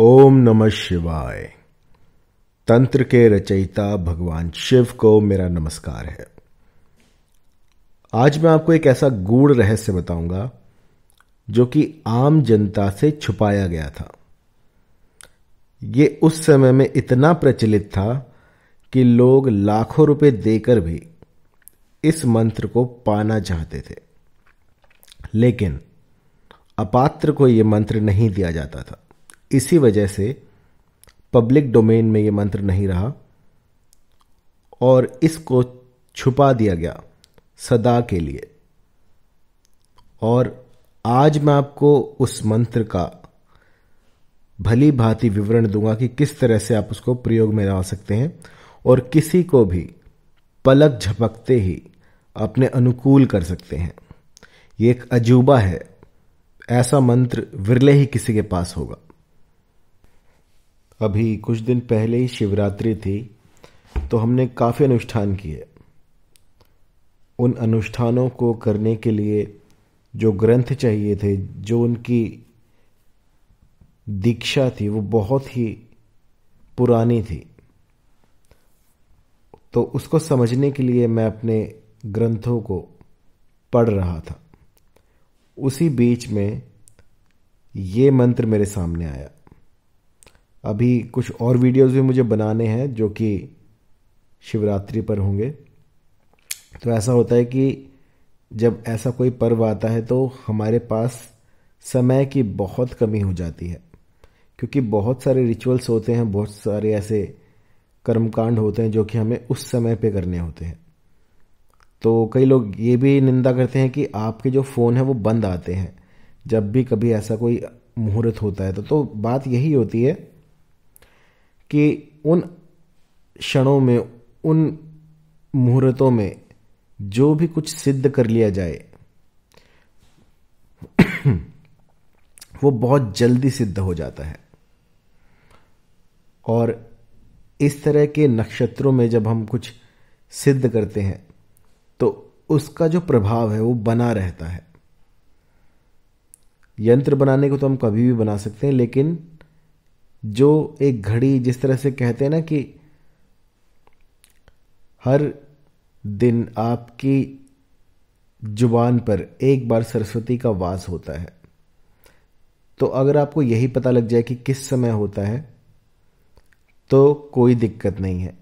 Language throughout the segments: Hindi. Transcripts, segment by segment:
ओम नमः शिवाय। तंत्र के रचयिता भगवान शिव को मेरा नमस्कार है। आज मैं आपको एक ऐसा गूढ़ रहस्य बताऊँगा, जो कि आम जनता से छुपाया गया था। ये उस समय में इतना प्रचलित था कि लोग लाखों रुपए देकर भी इस मंत्र को पाना चाहते थे। लेकिन अपात्र को यह मंत्र नहीं दिया जाता था। इसी वजह से पब्लिक डोमेन में यह मंत्र नहीं रहा और इसको छुपा दिया गया सदा के लिए। और आज मैं आपको उस मंत्र का भली भांति विवरण दूँगा कि किस तरह से आप उसको प्रयोग में ला सकते हैं और किसी को भी पलक झपकते ही अपने अनुकूल कर सकते हैं। ये एक अजूबा है। ऐसा मंत्र विरले ही किसी के पास होगा। अभी कुछ दिन पहले ही शिवरात्रि थी तो हमने काफ़ी अनुष्ठान किए। उन अनुष्ठानों को करने के लिए जो ग्रंथ चाहिए थे, जो उनकी दीक्षा थी, वो बहुत ही पुरानी थी। तो उसको समझने के लिए मैं अपने ग्रंथों को पढ़ रहा था। उसी बीच में ये मंत्र मेरे सामने आया। अभी कुछ और वीडियोस भी मुझे बनाने हैं जो कि शिवरात्रि पर होंगे। तो ऐसा होता है कि जब ऐसा कोई पर्व आता है तो हमारे पास समय की बहुत कमी हो जाती है क्योंकि बहुत सारे रिचुअल्स होते हैं बहुत सारे ऐसे कर्मकांड होते हैं जो कि हमें उस समय पे करने होते हैं। तो कई लोग ये भी निंदा करते हैं कि आपके जो फ़ोन है वो बंद आते हैं। जब भी कभी ऐसा कोई मुहूर्त होता है तो, तो बात यही होती है कि उन क्षणों में, उन मुहूर्तों में जो भी कुछ सिद्ध कर लिया जाए, वो बहुत जल्दी सिद्ध हो जाता है। और इस तरह के नक्षत्रों में जब हम कुछ सिद्ध करते हैं तो उसका जो प्रभाव है वो बना रहता है। यंत्र बनाने को तो हम कभी भी बना सकते हैं, लेकिन जो एक घड़ी जिस तरह से कहते हैं ना कि हर दिन आपकी ज़ुबान पर एक बार सरस्वती का वास होता है। तो अगर आपको यही पता लग जाए कि किस समय होता है तो कोई दिक्कत नहीं है।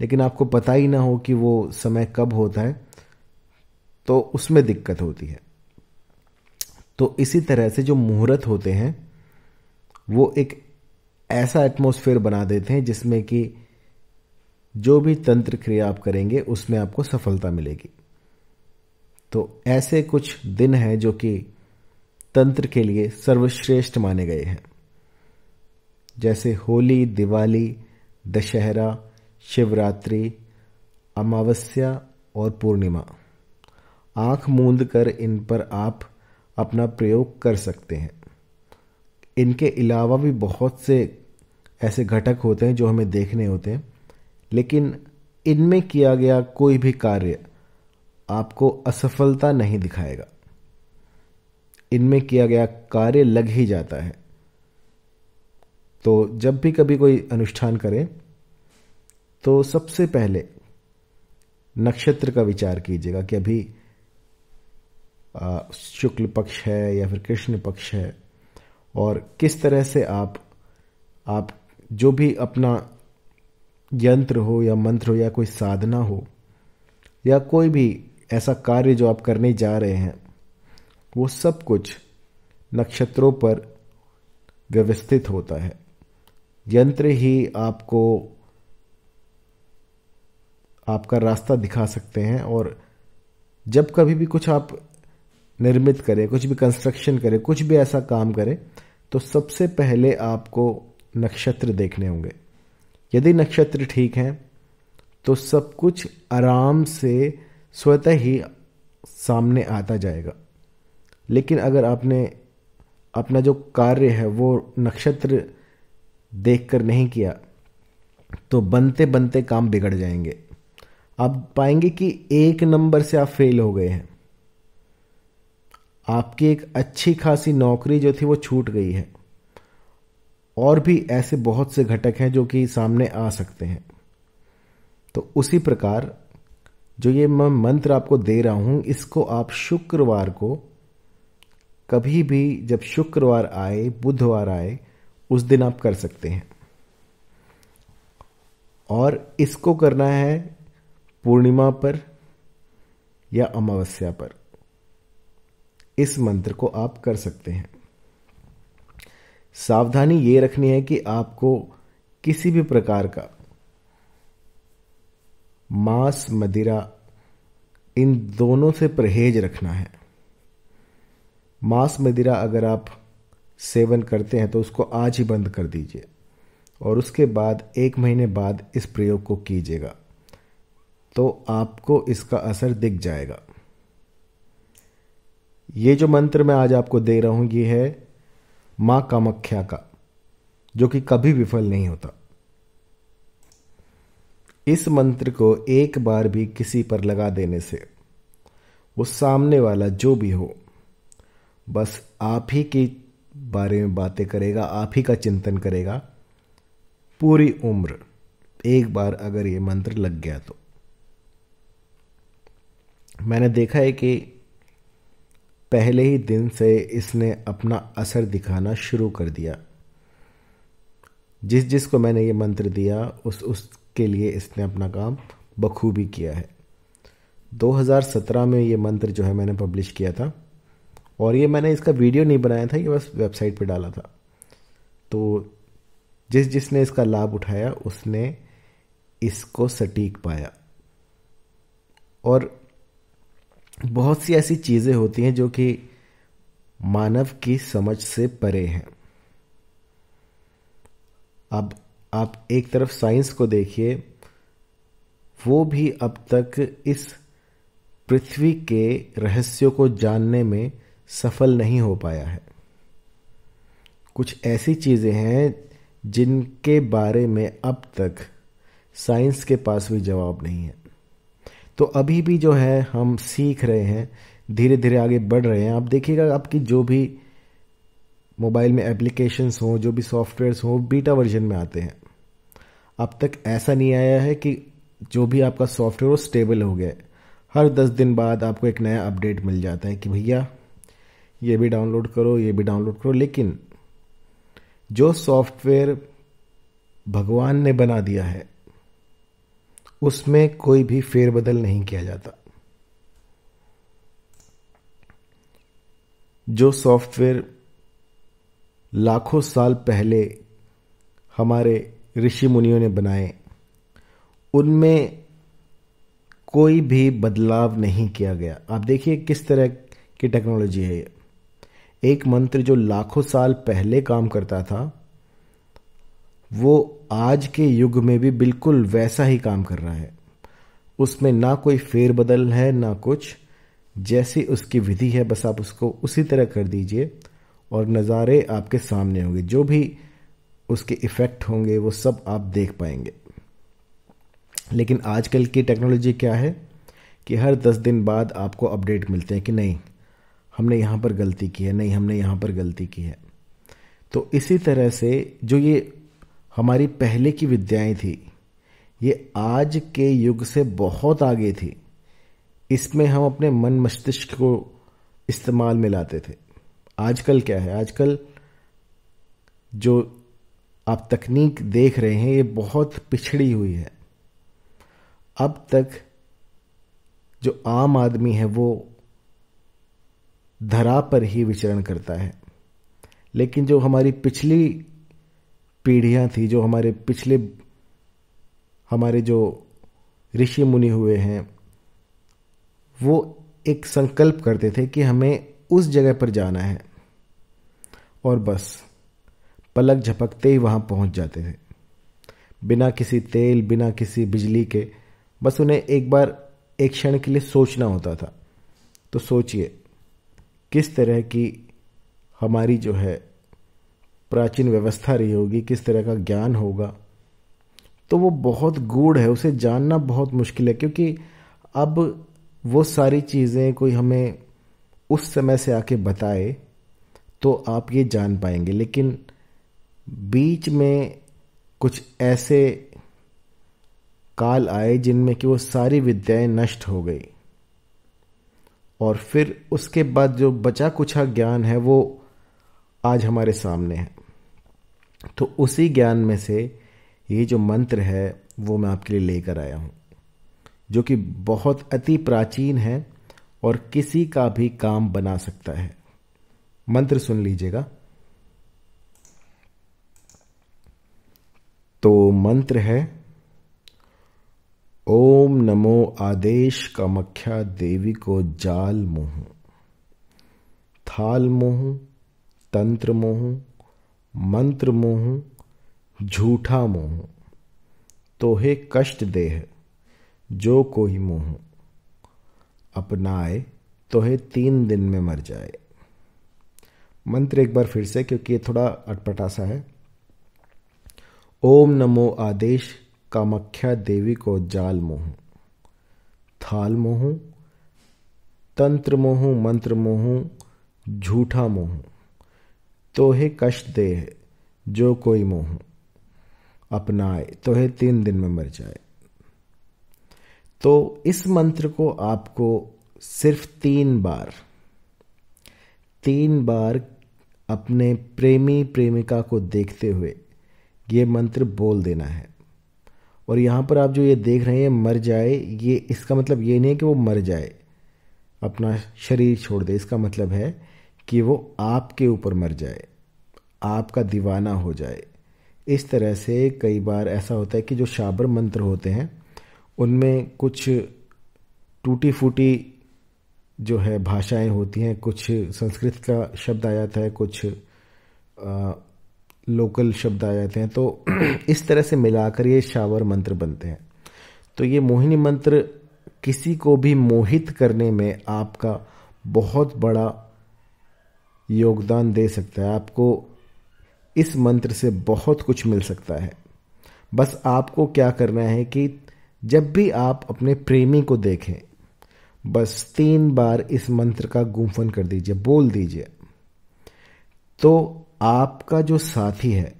लेकिन आपको पता ही ना हो कि वो समय कब होता है तो उसमें दिक्कत होती है। तो इसी तरह से जो मुहूर्त होते हैं, वो एक ऐसा एटमोसफेयर बना देते हैं जिसमें कि जो भी तंत्र क्रिया आप करेंगे, उसमें आपको सफलता मिलेगी। तो ऐसे कुछ दिन हैं जो कि तंत्र के लिए सर्वश्रेष्ठ माने गए हैं। जैसे होली, दिवाली, दशहरा, शिवरात्रि, अमावस्या और पूर्णिमा। आँख मूंद कर इन पर आप अपना प्रयोग कर सकते हैं। इनके अलावा भी बहुत से ऐसे घटक होते हैं जो हमें देखने होते हैं, लेकिन इनमें किया गया कोई भी कार्य आपको असफलता नहीं दिखाएगा। इनमें किया गया कार्य लग ही जाता है। तो जब भी कभी कोई अनुष्ठान करें तो सबसे पहले नक्षत्र का विचार कीजिएगा कि अभी शुक्ल पक्ष है या फिर कृष्ण पक्ष है, और किस तरह से आप आप जो भी अपना यंत्र हो या मंत्र हो या कोई साधना हो या कोई भी ऐसा कार्य जो आप करने जा रहे हैं, वो सब कुछ नक्षत्रों पर व्यवस्थित होता है। यंत्र ही आपको आपका रास्ता दिखा सकते हैं और जब कभी भी कुछ आप निर्मित करें, कुछ भी कंस्ट्रक्शन करें, कुछ भी ऐसा काम करें तो सबसे पहले आपको नक्षत्र देखने होंगे। यदि नक्षत्र ठीक हैं तो सब कुछ आराम से स्वतः ही सामने आता जाएगा। लेकिन अगर आपने अपना जो कार्य है, वो नक्षत्र देखकर नहीं किया तो बनते बनते काम बिगड़ जाएँगे। आप पाएँगे कि एक नंबर से आप फेल हो गए हैं। आपकी एक अच्छी खासी नौकरी जो थी, वो छूट गई है। और भी ऐसे बहुत से घटक हैं जो कि सामने आ सकते हैं। तो उसी प्रकार जो ये मैं मंत्र आपको दे रहा हूँ, इसको आप शुक्रवार को कभी भी जब शुक्रवार आए, बुधवार आए, उस दिन आप कर सकते हैं। और इसको करना है पूर्णिमा पर या अमावस्या पर। इस मंत्र को आप कर सकते हैं। सावधानी ये रखनी है कि आपको किसी भी प्रकार का मांस, मदिरा, इन दोनों से परहेज रखना है। मांस, मदिरा अगर आप सेवन करते हैं तो उसको आज ही बंद कर दीजिए और उसके बाद, एक महीने बाद इस प्रयोग को कीजिएगा तो आपको इसका असर दिख जाएगा। ये जो मंत्र मैं आज आपको दे रहा हूँ, ये है माँ कामाख्या का, जो कि कभी विफल नहीं होता। इस मंत्र को एक बार भी किसी पर लगा देने से, वो सामने वाला जो भी हो, बस आप ही के बारे में बातें करेगा, आप ही का चिंतन करेगा। पूरी उम्र, एक बार अगर ये मंत्र लग गया तो। मैंने देखा है कि पहले ही दिन से इसने अपना असर दिखाना शुरू कर दिया। जिस जिस को मैंने ये मंत्र दिया, उस उसके लिए इसने अपना काम बखूबी किया है। 2017 में ये मंत्र जो है मैंने पब्लिश किया था, और ये मैंने इसका वीडियो नहीं बनाया था, ये बस वेबसाइट पे डाला था। तो जिस जिसने इसका लाभ उठाया, उसने इसको सटीक पाया। और बहुत सी ऐसी चीज़ें होती हैं जो कि मानव की समझ से परे हैं। अब आप एक तरफ़ साइंस को देखिए, वो भी अब तक इस पृथ्वी के रहस्यों को जानने में सफल नहीं हो पाया है। कुछ ऐसी चीज़ें हैं जिनके बारे में अब तक साइंस के पास भी जवाब नहीं है। तो अभी भी जो है, हम सीख रहे हैं धीरे धीरे आगे बढ़ रहे हैं। आप देखिएगा, आपकी जो भी मोबाइल में एप्लीकेशंस हों, जो भी सॉफ्टवेयर्स हों बीटा वर्जन में आते हैं। अब तक ऐसा नहीं आया है कि जो भी आपका सॉफ्टवेयर, वो स्टेबल हो गया हर दस दिन बाद आपको एक नया अपडेट मिल जाता है कि भैया, ये भी डाउनलोड करो, ये भी डाउनलोड करो। लेकिन जो सॉफ्टवेयर भगवान ने बना दिया है उसमें कोई भी फेरबदल नहीं किया जाता। जो सॉफ्टवेयर लाखों साल पहले हमारे ऋषि मुनियों ने बनाए, उनमें कोई भी बदलाव नहीं किया गया। आप देखिए किस तरह की टेक्नोलॉजी है ये। एक मंत्र जो लाखों साल पहले काम करता था वो आज के युग में भी बिल्कुल वैसा ही काम कर रहा है। उसमें ना कोई फेरबदल है, ना कुछ। जैसी उसकी विधि है, बस आप उसको उसी तरह कर दीजिए और नज़ारे आपके सामने होंगे। जो भी उसके इफ़ेक्ट होंगे, वो सब आप देख पाएँगे। लेकिन आजकल की टेक्नोलॉजी क्या है कि हर दस दिन बाद आपको अपडेट मिलते हैं कि नहीं, हमने यहाँ पर गलती की है, नहीं, हमने यहाँ पर गलती की है। तो इसी तरह से जो ये हमारी पहले की विद्याएँ थी। ये आज के युग से बहुत आगे थी। इसमें हम अपने मन मस्तिष्क को इस्तेमाल में लाते थे। आजकल क्या है? आजकल जो आप तकनीक देख रहे हैं, ये बहुत पिछड़ी हुई है। अब तक जो आम आदमी है, वो धरा पर ही विचरण करता है। लेकिन जो हमारी पिछली पीढ़ियाँ थी जो हमारे पिछले, हमारे जो ऋषि मुनि हुए हैं, वो एक संकल्प करते थे कि हमें उस जगह पर जाना है। और बस, पलक झपकते ही वहाँ पहुँच जाते थे। बिना किसी तेल, बिना किसी बिजली के, बस उन्हें एक बार, एक क्षण के लिए सोचना होता था। तो सोचिए, किस तरह की हमारी जो है प्राचीन व्यवस्था रही होगी, किस तरह का ज्ञान होगा। तो वो बहुत गूढ़ है, उसे जानना बहुत मुश्किल है, क्योंकि अब वो सारी चीज़ें कोई हमें उस समय से आके बताए तो आप ये जान पाएँगे। लेकिन बीच में कुछ ऐसे काल आए, जिनमें कि वो सारी विद्याएँ नष्ट हो गई। और फिर उसके बाद जो बचा कुछा ज्ञान है, वो आज हमारे सामने है। तो उसी ज्ञान में से ये जो मंत्र है, वो मैं आपके लिए लेकर आया हूँ, जो कि बहुत अति प्राचीन है और किसी का भी काम बना सकता है। मंत्र सुन लीजिएगा। तो मंत्र है, ओम नमो आदेश कामख्या देवी को जाल मोह, थाल मोह, तंत्र मोह मंत्र मोह, झूठा मोह, तोहे कष्ट देह, जो कोई मोह। अपनाए, तोहे तीन दिन में मर जाए। मंत्र एक बार फिर से, क्योंकि ये थोड़ा अटपटा सा है। ओम नमो आदेश, कामख्या देवी को जाल मोह। थाल मोह, तंत्र मोह, मंत्र मोह, झूठा मोह। तोहे कष्ट दे जो कोई मोह अपनाए, तोहे तीन दिन में मर जाए। तो इस मंत्र को आपको सिर्फ़ तीन बार तीन बार अपने प्रेमी प्रेमिका को देखते हुए ये मंत्र बोल देना है। और यहाँ पर आप जो ये देख रहे हैं मर जाए, ये इसका मतलब ये नहीं है कि वो मर जाए, अपना शरीर छोड़ दे, इसका मतलब है कि वो आपके ऊपर मर जाए आपका दीवाना हो जाए। इस तरह से कई बार ऐसा होता है कि जो शाबर मंत्र होते हैं उनमें कुछ टूटी फूटी जो है भाषाएँ होती हैं कुछ संस्कृत का शब्द आ जाता है कुछ आ, लोकल शब्द आ जाते हैं तो इस तरह से मिलाकर ये शावर मंत्र बनते हैं। तो ये मोहिनी मंत्र किसी को भी मोहित करने में आपका बहुत बड़ा योगदान दे सकता है। आपको इस मंत्र से बहुत कुछ मिल सकता है। बस आपको क्या करना है कि जब भी आप अपने प्रेमी को देखें, बस तीन बार इस मंत्र का गुंफन कर दीजिए, बोल दीजिए। तो आपका जो साथी है,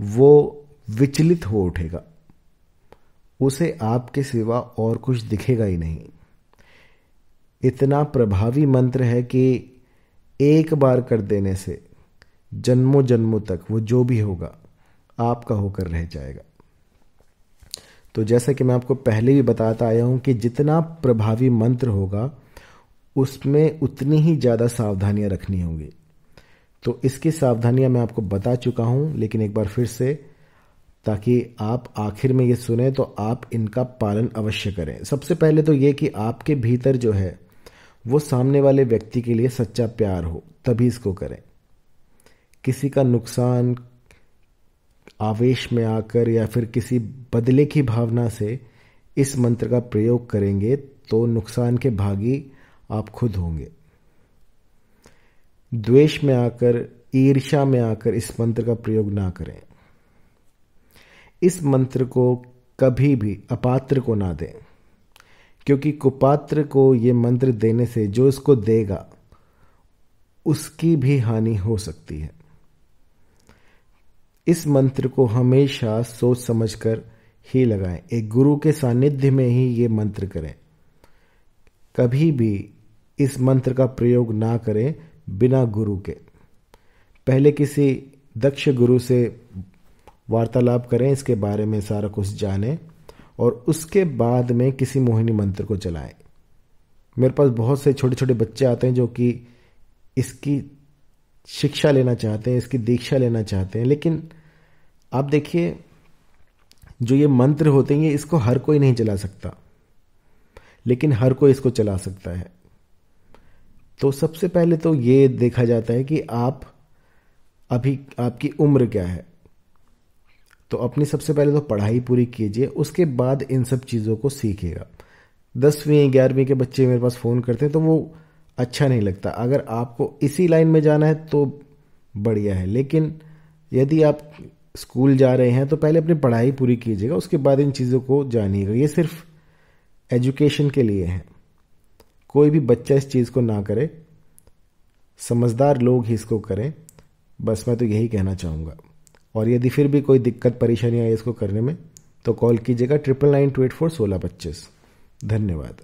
वो विचलित हो उठेगा। उसे आपके सिवा और कुछ दिखेगा ही नहीं। इतना प्रभावी मंत्र है कि एक बार कर देने से जन्मों जन्मों तक वो जो भी होगा, आपका होकर रह जाएगा। तो जैसा कि मैं आपको पहले भी बताता आया हूँ कि जितना प्रभावी मंत्र होगा, उसमें उतनी ही ज़्यादा सावधानियाँ रखनी होंगी। तो इसकी सावधानियाँ मैं आपको बता चुका हूँ, लेकिन एक बार फिर से, ताकि आप आखिर में ये सुने तो आप इनका पालन अवश्य करें। सबसे पहले तो ये कि आपके भीतर जो है वो सामने वाले व्यक्ति के लिए सच्चा प्यार हो, तभी इसको करें। किसी का नुकसान आवेश में आकर या फिर किसी बदले की भावना से इस मंत्र का प्रयोग करेंगे तो नुकसान के भागी आप खुद होंगे। द्वेष में आकर ईर्षा में आकर इस मंत्र का प्रयोग ना करें। इस मंत्र को कभी भी, अपात्र को ना दें। क्योंकि कुपात्र को ये मंत्र देने से जो इसको देगा, उसकी भी हानि हो सकती है। इस मंत्र को हमेशा सोच समझकर ही लगाएँ। एक गुरु के सानिध्य में ही ये मंत्र करें। कभी भी इस मंत्र का प्रयोग ना करें बिना गुरु के। पहले किसी दक्ष गुरु से वार्तालाप करें, इसके बारे में सारा कुछ जानें। और उसके बाद में किसी मोहिनी मंत्र को चलाएँ। मेरे पास बहुत से छोटे छोटे बच्चे आते हैं जो कि इसकी शिक्षा लेना चाहते हैं, इसकी दीक्षा लेना चाहते हैं, लेकिन आप देखिए, जो ये मंत्र होते हैं इसको हर कोई नहीं चला सकता। लेकिन हर कोई इसको चला सकता है। तो सबसे पहले तो ये देखा जाता है कि आप, अभी आपकी उम्र क्या है? तो अपनी सबसे पहले तो पढ़ाई पूरी कीजिए, उसके बाद इन सब चीज़ों को सीखेगा दसवीं, ग्यारहवीं के बच्चे मेरे पास फ़ोन करते हैं तो वो अच्छा नहीं लगता। अगर आपको इसी लाइन में जाना है तो बढ़िया है। लेकिन यदि आप स्कूल जा रहे हैं तो पहले अपनी पढ़ाई पूरी कीजिएगा, उसके बाद इन चीज़ों को जानिएगा। ये सिर्फ़ एजुकेशन के लिए है। कोई भी बच्चा इस चीज़ को ना करे, समझदार लोग ही इसको करें। बस मैं तो यही कहना चाहूँगा। और यदि फिर भी कोई दिक्कत, परेशानी आई इसको करने में तो कॉल कीजिएगा triple nine two eight four सोलह पच्चीस। धन्यवाद।